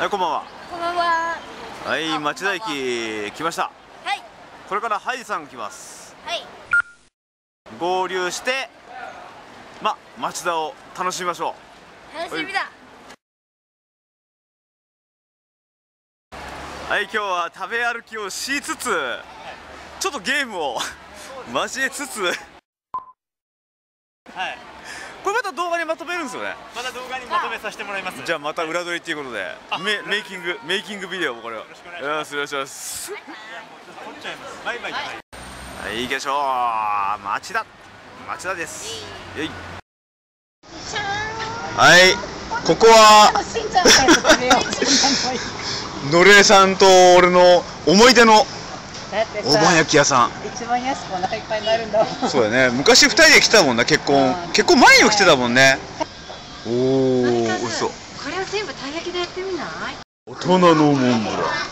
はいこんばんはこんばんは。はい町田駅来ましたはい。これからハイジさんが来ますはい。合流してま町田を楽しみましょ楽しみだ。うはい今日は食べ歩きをしつつちょっとゲームを交えつつはい。これまた動画にまとめるんですよねまた動まとめさせてもらいます。じゃあまた裏撮りっていうことで。メメイキングメイキングビデオもこれを。よろしくお願いします。ろしくお願いします撮っちゃいます。バイバイ。はい。行きましょう。町田。町田です。はい。ここは。のりえさんと俺の思い出の大判焼き屋さん。一番安くお腹いっぱいになるんだ。そうだね。昔二人で来てたもんな結婚。うん。結婚前にも来てたもんね。おお美味しそう。これを全部たい焼きでやってみない？大人のモンブラン。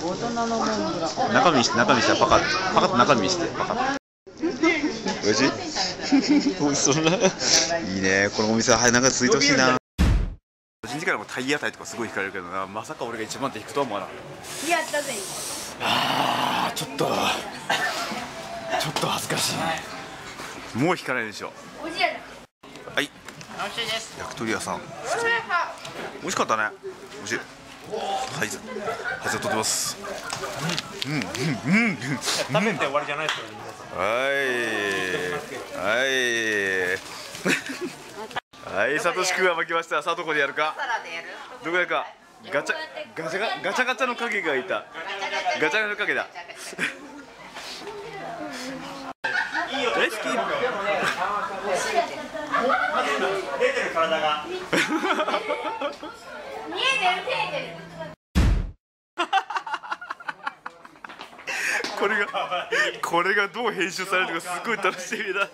大人のモンブラン。中身にして中身にしてパカッ。パカッと中身にしてパカッ。おいしい？美味しそうな いいね。このお店は長く続いてほしいな。個人的にはもうタイヤタイとかすごい引かれるけどな。まさか俺が一番手引くとは思わなかった。やったぜ。あーちょっと。ちょっと恥ずかしい。もう引かないでしょ。おじやだ。はい。美味しいです。焼き鳥屋さん美味しかったね。美味しい。はいはい取ってます。うんうんうんうん。食べて終わりじゃないですよね。はい。はい。はい。サトシ君が負けました。さあどこでやるか？どこでやる。か？ガチャガチャガガチャガチャの影がいた。ガチャガチャの影だ。大好き体が。見えてる見えてる。これがこれがどう編集されるのかすごい楽しみだ。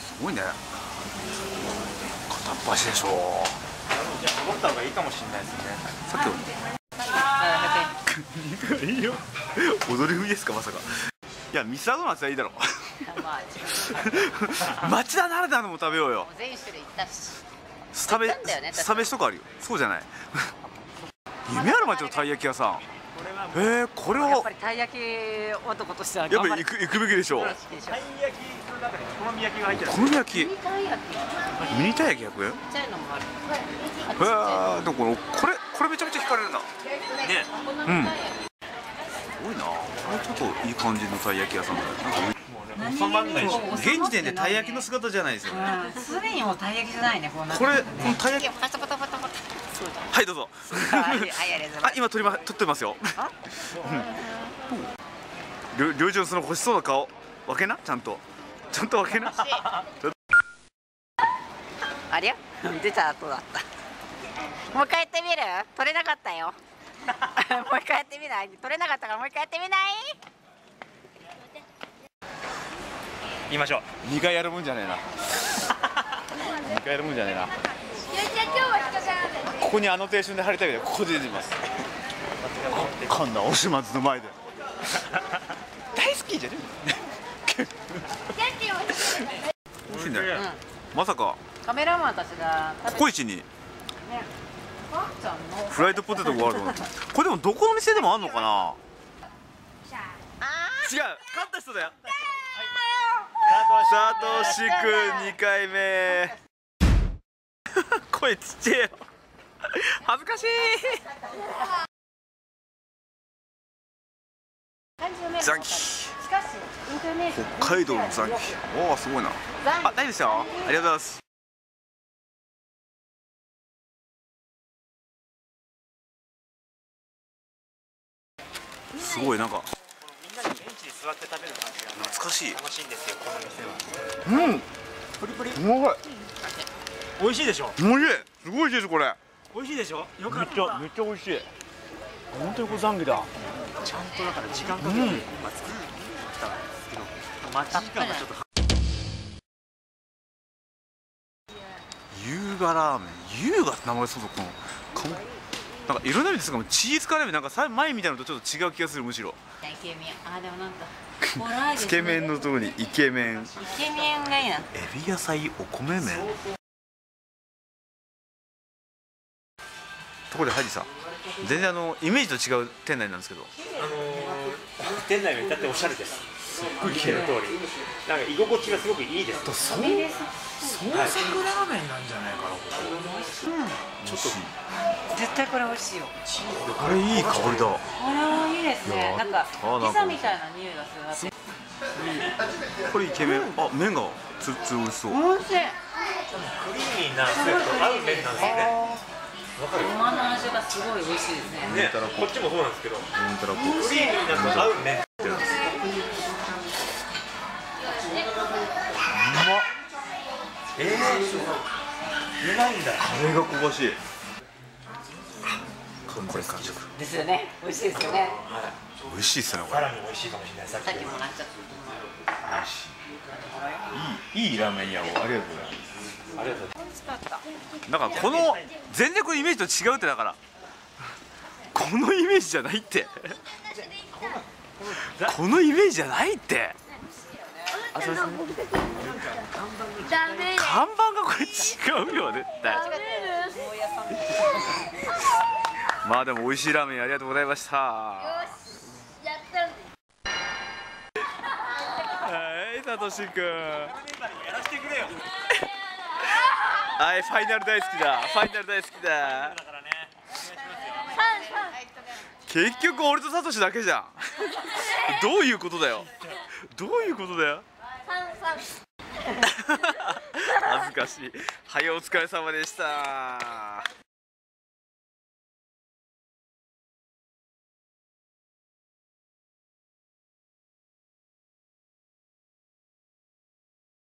すごいね。片っ端でしょ。じゃあ戻った方がいいかもしれないですね。さっきい。いよ。踊り踏みですかまさか。いやミスタードーナツはいいだろ。まあ町田ならではのも食べようよ。全種類いったし。スタベ行ったんだよねスタベシとかあるよ。そうじゃない。夢ある町のたい焼き屋さん。えー、これをやっぱりたい焼き男としてはやっぱり行く行くべきでしょう。たい焼きの中にお好み焼き。が入ってる。お好み焼き。ミニたい焼き。ちミニたい焼き焼くへっちゃいのもある。えでもこの？これこれめちゃめちゃ惹かれるな。ね。お好みたい焼き。すごいな。これちょっといい感じのたい焼き屋さんだよなんか収まんないでしょ。現時点でたい焼きの姿じゃないですよね。うん、すでにもうたい焼きじゃないね、こうなれるこのたい焼き。パタパタパタパタ。はいどうぞ。ありがとうございます。あ今撮りま撮ってますよ。あ？りょりょうじゅんその欲しそうな顔。分けな？ちゃんと。ちゃんと分けな？ありゃ出た後だった。もう一回やってみる？取れなかったよ。もう一回やってみない？取れなかったからもう一回やってみない？言いましょう。2回やるもんじゃねえな。2回やるもんじゃねえな。ここにアノテーションで貼りたいけどここで出てます。ここんなおしまつの前で。大好きじゃね？え美味しいねまさかカメラマンたちがココイチに？フライドポテトがあるのこれでもどこの店でもあんのかな？あ。違う。勝った人だよササトシ君2回目。声ちっちゃいよ。恥ずかしい。感じのメ残機しかしイン北海道の残機おおすごいな。残あ大丈夫ですよ。ありがとうございます。すごいなんか座って食べる感じがね懐かしい。楽しいんですよこの店は。うん。プリプリ。うまい。美味しいでしょ？おいしい。すごいですこれ。美味しいでしょ？よかめっった。ちゃめっちゃ美味しい。本当にこれ残機だちゃんとだから時間かけて。うん。今作ったんですけど、待ち時間がちょっと。優雅ラーメン。優雅って名前そうそうこのなんかいろんな意味ですがチーズカレーなんかさ前みたいなのとちょっと違う気がするむしろイケメン。あでもなんかコラーゲンつけ麺のところにイケメン。イケメンがいいな。エビ野菜お米麺。ところでハイジさん。全然あのイメージと違う店内なんですけど。あのー、店内が至っておしゃれですすっごい見てる通り。なんか居心地がすごくいいです創創作ラーメンなんじゃないかなここちょっと絶対これ美味しいよあれいい香りだこれはいいですねなんかピザみたいな匂いがするなってこれイケメンあ麺がつつ美味しそう美味しいクリーミーなスープと合う麺なんですねごまの味がすごい美味しいですねねこっちもそうなんですけどクリーミーなと合う麺いんだ。カレーが香ばしい。これ完食。ですよね。美味しいですよね。美味しいっすねこれ。さらに美味しいかもしれない。さっきもらっちゃった。美味しい。いいいいラーメン屋を。ありがとうございます。ありがとうござい美味しかったなんかこの全然これイメージと違うってだから。このイメージじゃないって。このイメージじゃないってあそうですね。看板がこれ違うよ絶対。まあでも美味しいラーメンありがとうございました。はやったんいさとしくんますやらせてくれよはいファイナル大好きだ。ファイナル大好きだ。結局俺とサトシだけじゃん。どういうことだよ。どういうことだよ 恥ずかしい。はいお疲れ様でした。